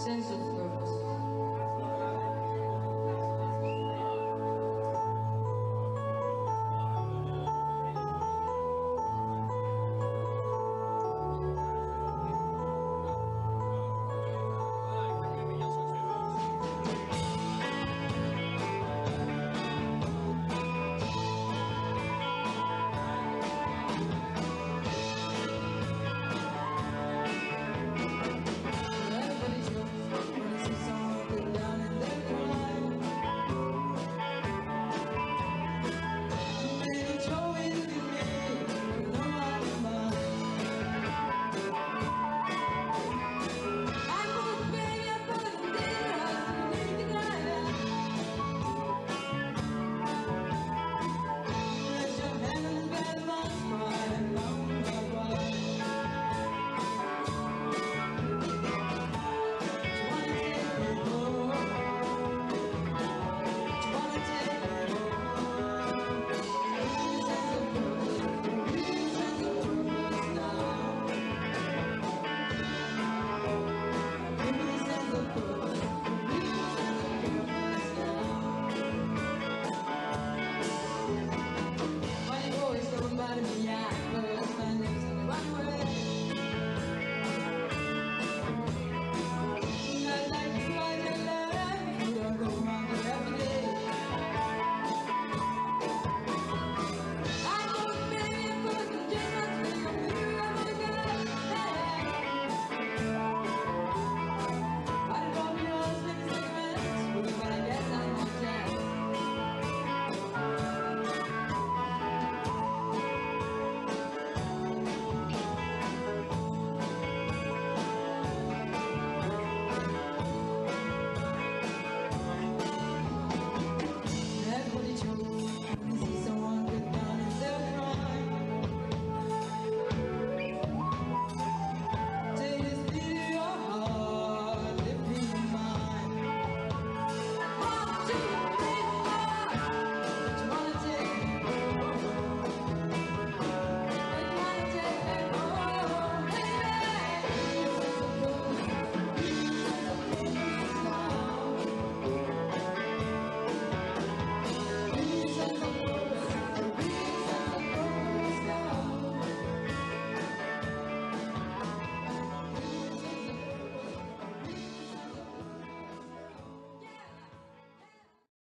sense of